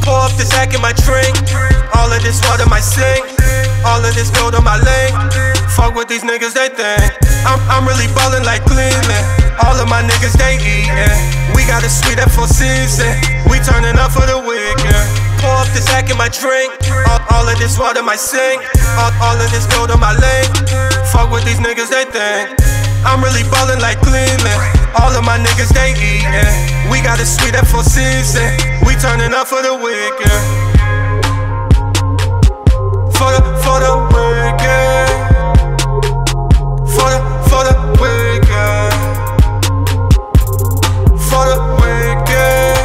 Pour up this sack in my drink. All of this water might sink. All of this gold on my link. Fuck what these niggas they think. I'm, I'm really ballin' like Cleveland. All of my niggas they eatin'. We got a suite at full season. We turnin' up for the weekend. Pour up this sack in my drink. All, all of this water might sink. All, all of this gold on my link. Fuck what these niggas they think. I'm really ballin' like Cleveland. All of my niggas they eatin'. Got a suite at full season. We turnin' up for the weekend. For the for the weekend. For the for the weekend. For the weekend.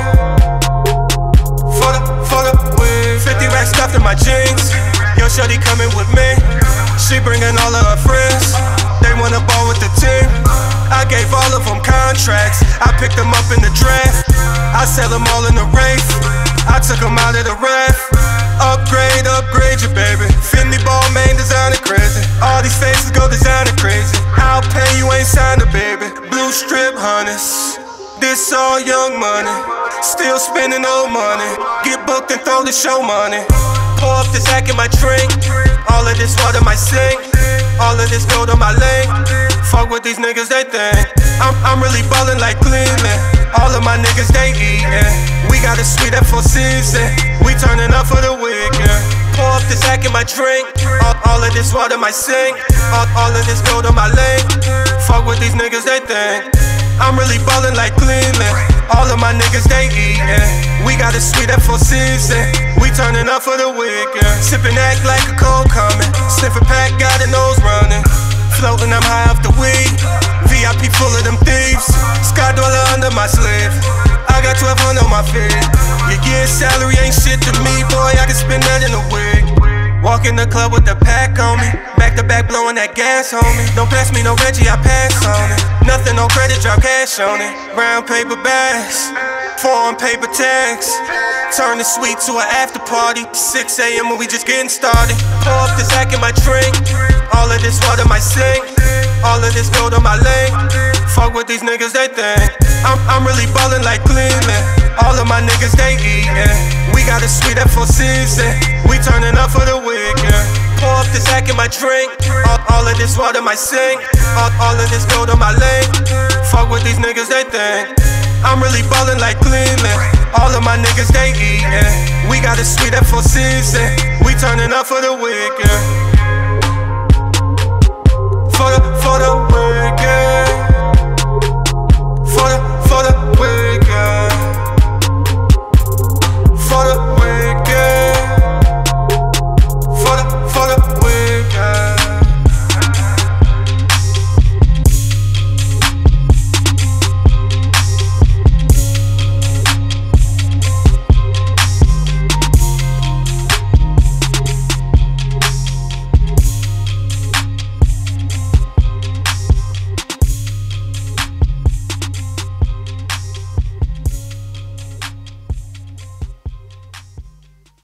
For the for the weekend. 50 racks stuffed in my jeans. Yo, shorty coming with me. She bringing all of her friends. They wanna ball with the team. I gave all of them contracts. I picked them up in the draft. I sell them all in the race. I took them out of the ref. Upgrade, upgrade you, baby. Fendi Balmain designer crazy. All these faces go designer crazy. I'll pay you ain't signed a baby. Blue strip hunters. This all young money. Still spending old money. Get booked and throw the show money. Pour up this sack in my drink. All of this water my sink. All of this gold on my link. Fuck what these niggas they think. I'm, I'm really ballin' like Cleveland. All of my niggas they eatin'. We got a suite at full season. We turnin' up for the weekend. Pour up this sack in my drink. All, all of this water might sink. All, all of this gold on my link. Fuck what these niggas they think. I'm really ballin' like Cleveland. All of my niggas they eatin'. We got a suite at full season. We turnin' up for the weekend. Sippin' act like a cold coming. Sniff a pack, got a nose running. Floating, I'm high off the weed. VIP full of them thieves. Sky dweller under my sleeve. I got 1200 on my feet. Your year salary ain't shit to me, boy. I can spend that in a week. Walk in the club with the pack on me. Back to back blowing that gas me. Don't pass me no Reggie, I pass on it. Nothing on credit, drop cash on it. Brown paper bags, foreign paper tags. Turn the suite to an after party. 6 a.m. when we just getting started. Pour up this sack in my drink. All of This gold on my link. Fuck what these niggas they think. I'm, I'm really ballin' like Cleveland. All of my niggas they eatin'. We got a suite at full season. We turnin' up for the weekend. Pour up this sack in my drink. All, all of this water might sink. All, all of this gold on my link. Fuck what these niggas they think. I'm really ballin' like Cleveland. All of my niggas they eatin'. We got a suite at full season. We turnin' up for the weekend.